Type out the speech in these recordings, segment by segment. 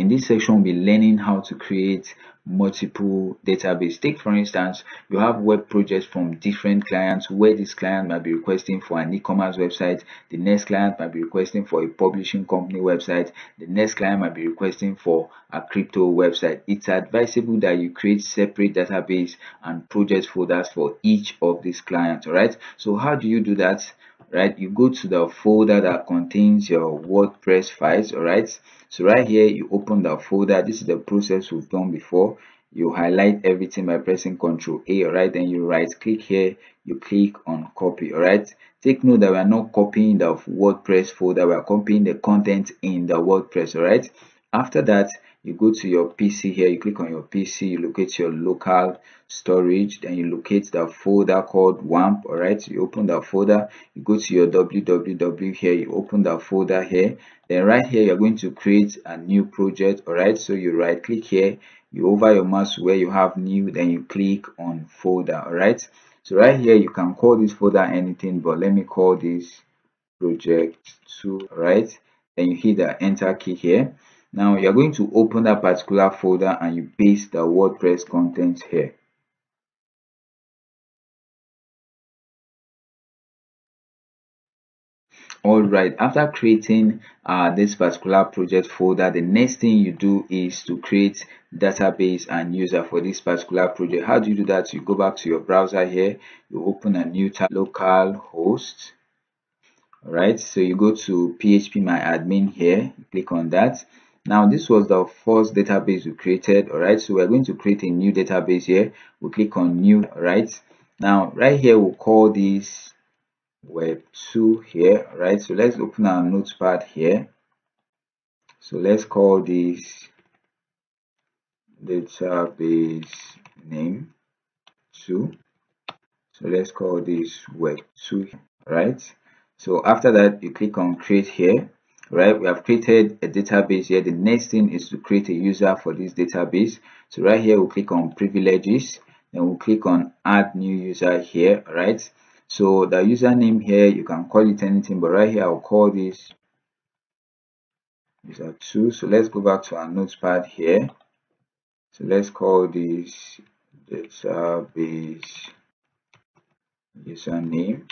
in this section we'll be learning how to create multiple database. Take for instance you have web projects from different clients where this client might be requesting for an e-commerce website the next client might be requesting for a publishing company website the next client might be requesting for a crypto website. It's advisable that you create separate database and project folders for each of these clients all right so how do you do that right? You go to the folder that contains your wordpress files all right? So right here you open the folder. This is the process we've done before. You highlight everything by pressing ctrl a all right? Then you right click here. You click on copy all right? Take note that we are not copying the wordpress folder. We are copying the content in the wordpress all right? After that you go to your pc here you click on your pc you locate your local storage then you locate the folder called wamp all right you open that folder you go to your www here you open that folder here. Then right here you're going to create a new project all right so you right click here you over your mouse where you have new then you click on folder all right so right here you can call this folder anything but let me call this project 2 right then you hit the enter key here now you're going to open that particular folder and you paste the WordPress content here. all right after creating uh, this particular project folder the next thing you do is to create database and user for this particular project. How do you do that? You go back to your browser here you open a new tab local host. All right so you go to php my admin here click on that now this was the first database we created all right so we're going to create a new database here. We click on new right now right here we'll call this web 2 here right so let's open our notepad here. So let's call this database name 2 so let's call this web 2 right so after that you click on create here right we have created a database here. The next thing is to create a user for this database. So right here we'll click on privileges. Then we'll click on add new user here right? So the username here you can call it anything but right here i'll call this user 2 so let's go back to our notepad here. So let's call this database username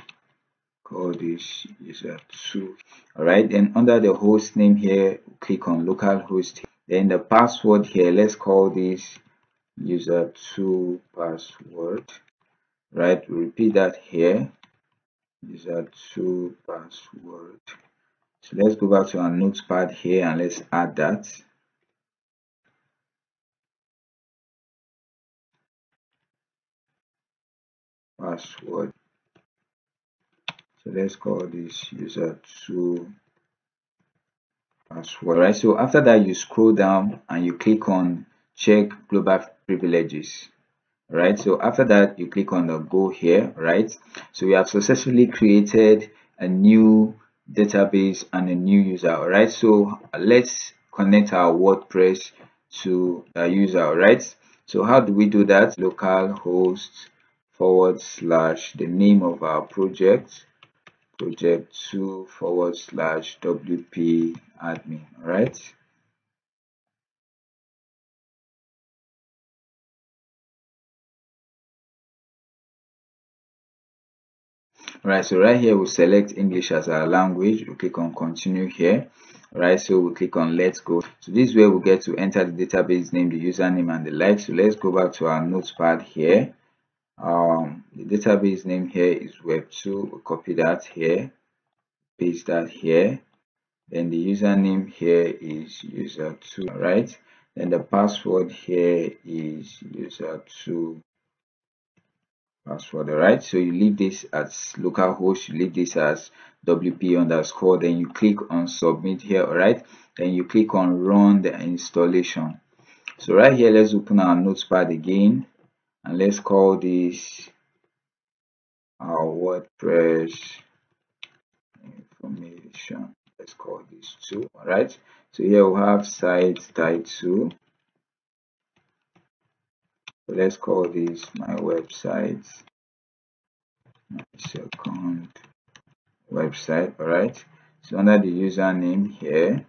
call this user uh, 2 all right then under the host name here click on localhost then the password here let's call this user 2 password. Right repeat that here. User 2 password. So let's go back to our notepad here and let's add that. Password so let's call this user 2 password right? So after that you scroll down and you click on check global privileges right? So after that you click on the go here right? So we have successfully created a new database and a new user all right? So let's connect our wordpress to the user all right? So how do we do that? Localhost forward slash the name of our project project 2 forward slash wp admin right? Right so right here we select english as our language. We click on continue here. Right so we click on let's go. So this way we get to enter the database name the username and the like. So let's go back to our notepad here um the database name here is web2 we'll copy that here paste that here. Then the username here is user2 right then the password here is user2 password right so you leave this as localhost you leave this as wp underscore then you click on submit here all right then you click on run the installation. So right here let's open our notepad again and let's call this our wordpress information. Let's call this two all right so here we have site title. So let's call this my website my second website all right so under the username here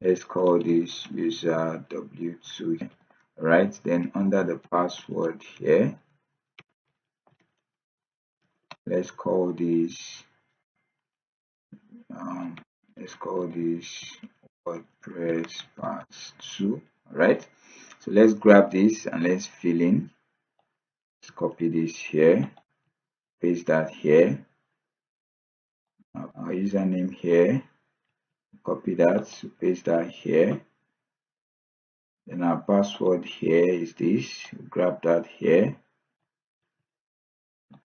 let's call this user w2 right? Then under the password here let's call this um, let's call this wordpress pass 2 right so let's grab this and let's fill in. Let's copy this here paste that here. Our username here copy that paste that here then our password here is this. Grab that here.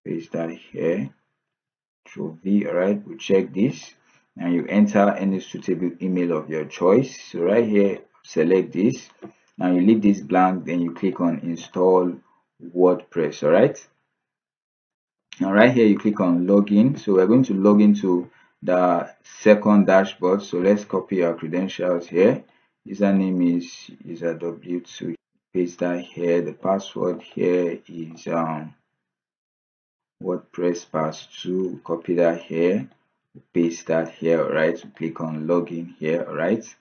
Paste that here. Control v all right we check this. And you enter any suitable email of your choice. So right here select this. Now you leave this blank then you click on install wordpress all right now right here you click on login. So we're going to log into the second dashboard. So let's copy our credentials here username is user w2 paste that here the password here is um wordpress pass 2 copy that here paste that here right click on login here right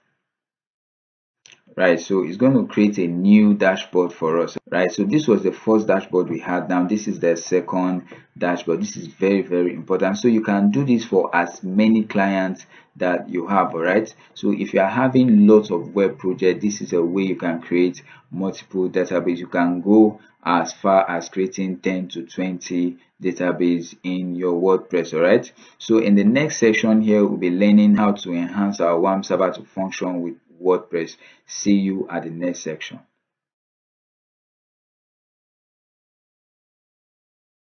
right so it's going to create a new dashboard for us right? So this was the first dashboard we had. Now this is the second dashboard. This is very very important. So you can do this for as many clients that you have all right? So if you are having lots of web projects this is a way you can create multiple database. You can go as far as creating 10 to 20 database in your wordpress all right? So in the next section here we'll be learning how to enhance our WAMP server to function with WordPress. See you at the next section.